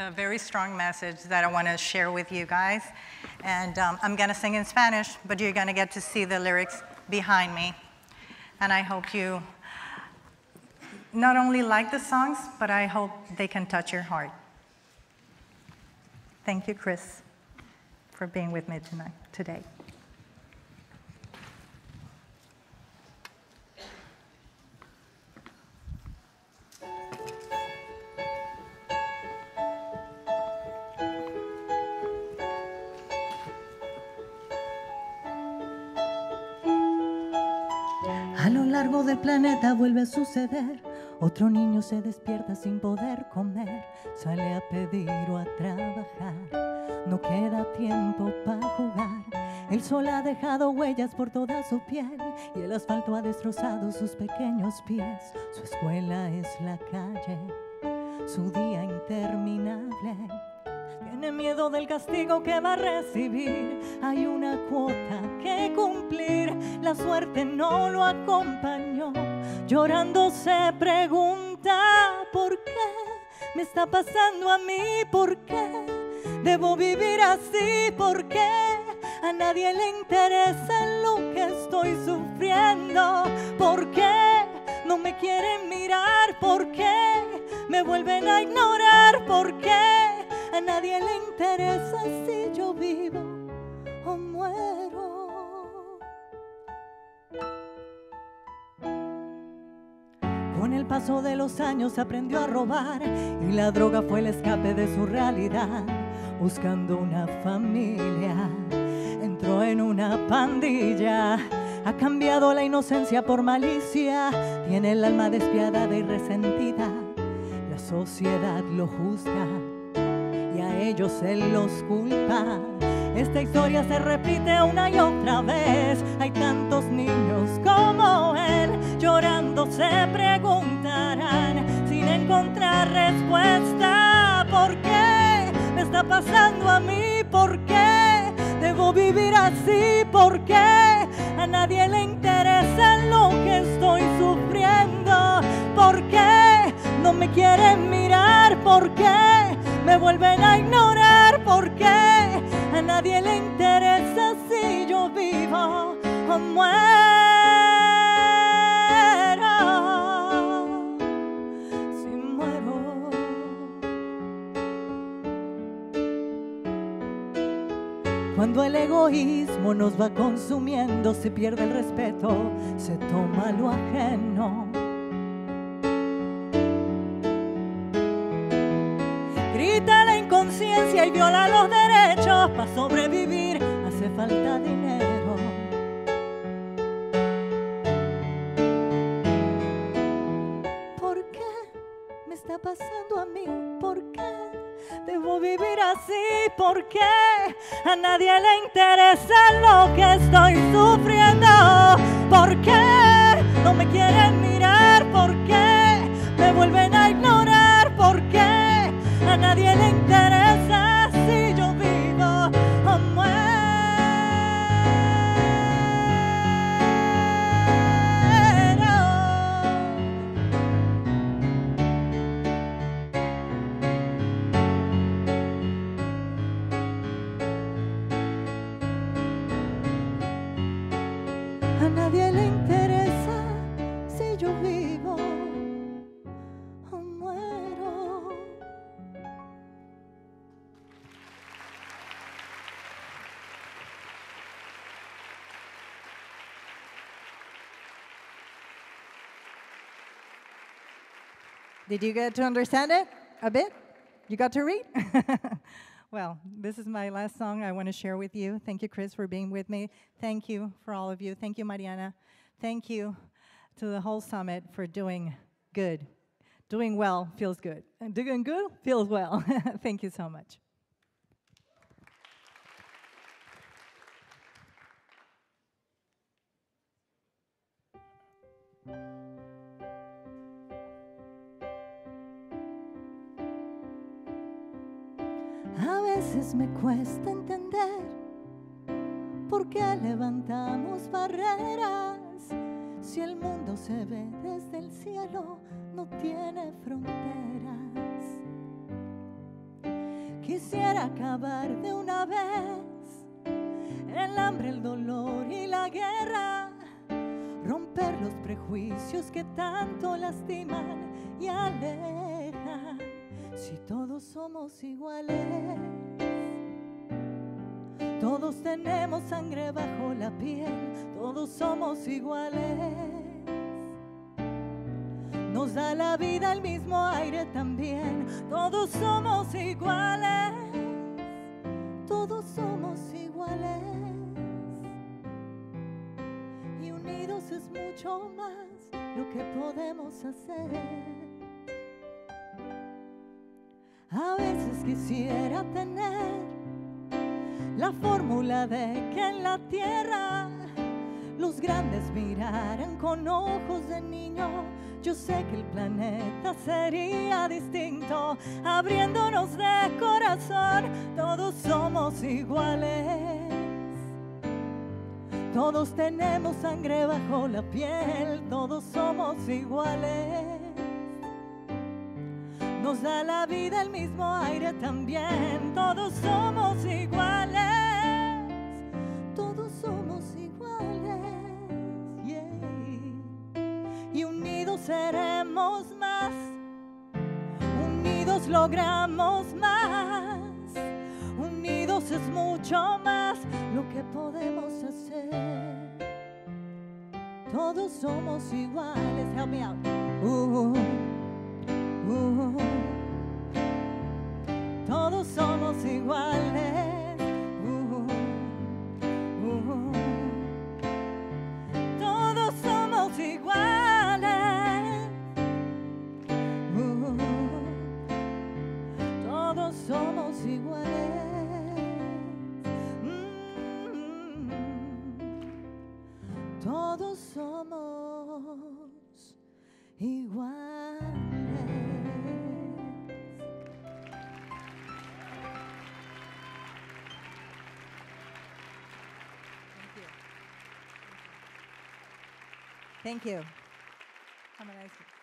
a very strong message that I want to share with you guys. And um, I'm going to sing in Spanish, but you're going to get to see the lyrics behind me. And I hope you not only like the songs, but I hope they can touch your heart. Thank you, Chris, for being with me tonight, today. Largo del planeta vuelve a suceder. Otro niño se despierta sin poder comer, sale a pedir o a trabajar. No queda tiempo para jugar. El sol ha dejado huellas por toda su piel y el asfalto ha destrozado sus pequeños pies. Su escuela es la calle, su día interminable. Tiene miedo del castigo que va a recibir. Hay una cuota que cumplir. La suerte no lo acompañó. Llorando se pregunta por qué me está pasando a mí, por qué debo vivir así, por qué a nadie le interesa lo que estoy sufriendo, por qué no me quieren mirar, por qué me vuelven a ignorar, por qué a nadie le interesa si yo vivo o muero. Con el paso de los años aprendió a robar y la droga fue el escape de su realidad. Buscando una familia, entró en una pandilla. Ha cambiado la inocencia por malicia, tiene el alma despiadada y resentida. La sociedad lo juzga ellos él los culpa. Esta historia se repite una y otra vez. Hay tantos niños como él llorando se preguntarán sin encontrar respuesta. ¿Por qué me está pasando a mí? ¿Por qué debo vivir así? ¿Por qué a nadie le interesa lo que estoy sufriendo? ¿Por qué no me quieren mirar? ¿Por qué me vuelven a ignorar? ¿Por qué a nadie le interesa si yo vivo o muero? Si muero. Cuando el egoísmo nos va consumiendo, se pierde el respeto, se toma lo ajeno. Grita la inconsciencia y viola los derechos. Para sobrevivir hace falta dinero. ¿Por qué me está pasando a mí? ¿Por qué debo vivir así? ¿Por qué a nadie le interesa lo que estoy sufriendo? ¿Por qué no me quieren mirar? A nadie le Did you get to understand it a bit? You got to read? well, this is my last song I want to share with you. Thank you, Chris, for being with me. Thank you for all of you. Thank you, Mariana. Thank you to the whole summit for doing good. Doing well feels good. And doing good feels well. Thank you so much. Veces me cuesta entender por qué levantamos barreras si el mundo se ve desde el cielo, no tiene fronteras. Quisiera acabar de una vez el hambre, el dolor y la guerra. Romper los prejuicios que tanto lastiman y alejan. Si todos somos iguales, todos tenemos sangre bajo la piel, todos somos iguales. Nos da la vida el mismo aire también. Todos somos iguales. Todos somos iguales. Y unidos es mucho más lo que podemos hacer. A veces quisiera tener la fórmula de que en la tierra los grandes miraran con ojos de niño yo sé que el planeta sería distinto, abriéndonos de corazón, todos somos iguales. Todos tenemos sangre bajo la piel, todos somos iguales. Nos da la vida el mismo aire también, todos somos iguales. Todos somos iguales. Y unidos seremos más, unidos logramos más, unidos es mucho más lo que podemos hacer. Todos somos iguales, help me out. Uh, uh, todos somos iguales. Uh, uh, todos somos iguales. Uh, todos somos iguales. Mm, todos somos Thank you. Have a nice